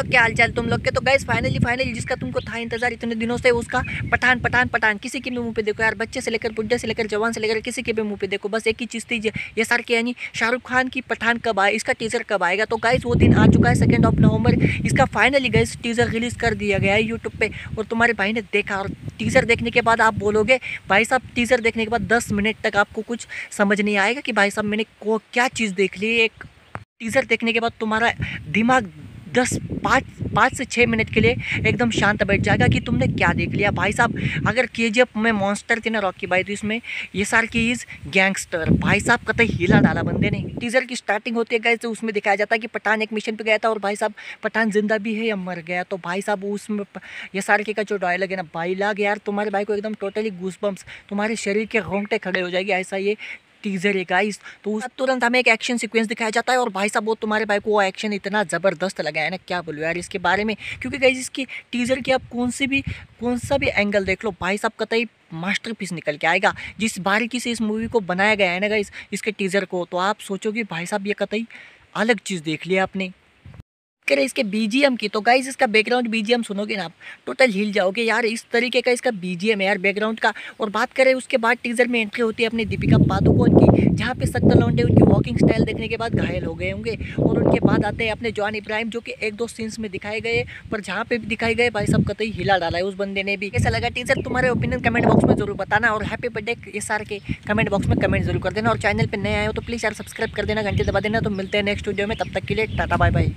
लोग क्या हाल चाल, तुम लोग के? तो गैस फाइनली फाइनली जिसका तुमको था इंतज़ार इतने दिनों से, उसका पठान पठान पठान, किसी के भी मुँह पे देखो यार, बच्चे से लेकर बुढ़े से लेकर जवान से लेकर किसी के भी मुँह पे देखो, बस एक ही चीज़ थी, ये सर के यानी शाहरुख खान की पठान कब आए, इसका टीजर कब आएगा? तो गाइस वो दिन आ चुका है सेकेंड ऑफ़ नवंबर इसका फाइनली गैस टीजर रिलीज़ कर दिया गया है यूट्यूब पर और तुम्हारे भाई ने देखा, और टीजर देखने के बाद आप बोलोगे, भाई साहब टीजर देखने के बाद दस मिनट तक आपको कुछ समझ नहीं आएगा कि भाई साहब, मैंने को क्या चीज़ देख ली? एक टीज़र देखने के बाद तुम्हारा दिमाग दस पाँच पाँच से छः मिनट के लिए एकदम शांत बैठ जाएगा कि तुमने क्या देख लिया? भाई साहब, अगर के जी एफ़ में मॉन्स्टर थी ना रॉकी भाई तो इसमें ये सार की इज़ गैंगस्टर भाई साहब, कतई हिला डाला बंदे ने। टीजर की स्टार्टिंग होती है गए तो उसमें दिखाया जाता है कि पठान एक मिशन पर गया था और भाई साहब, पठान ज़िंदा भी है या मर गया? तो भाई साहब, उसमें ये सार के का जो डायलॉग है ना, भाई लाग यार, तुम्हारे भाई को एकदम टोटली घूस तुम्हारे शरीर के रोंगटे खड़े हो जाएगी, ऐसा ये टीजर है गाइस तो उस तुरंत हमें एक एक्शन सीक्वेंस दिखाया जाता है और भाई साहब वो तुम्हारे भाई को वो एक्शन इतना ज़बरदस्त लगा है ना, क्या बोलो यार इसके बारे में? क्योंकि गाइस इसकी टीजर की आप कौन सी भी, कौन सा भी एंगल देख लो, भाई साहब कतई मास्टरपीस निकल के आएगा। जिस बारीकी से इस मूवी को बनाया गया है ना गाइस इसके टीजर को तो आप सोचोगे भाई साहब ये कतई अलग चीज़ देख लिया आपने। करें इसके बीजीएम की। तो गाइज़ इसका बैकग्राउंड बीजीएम सुनोगे ना आप टोटल हिल जाओगे। यार, इस तरीके का इसका बीजीएम है यार बैकग्राउंड का। और बात करें उसके बाद टीजर में एंट्री होती है अपनी दीपिका पादुकोण की, जहाँ पे सत्तर लौंडे उनकी वॉकिंग स्टाइल देखने के बाद घायल हो गए होंगे। और उनके बाद आते हैं अपने जॉन इब्राहिम जो कि एक दो सीन्स में दिखाए गए, पर जहाँ पे भी दिखाए गए, भाई सब कतई हिला डाला है उस बंदे ने भी। कैसा लगा टीजर तुम्हारे ओपिनियन कमेंट बॉक्स में ज़रूर बताना और हैप्पी बर्थडे ये सारे के कमेंट बॉक्स में कमेंट ज़रूर कर देना। और चैनल पर नए आए हो तो प्लीज़ यार सब्सक्राइब कर देना, घंटे दबा देना। तो मिलते हैं नेक्स्ट वीडियो में, तब तक के लिए टाटा बाय बाय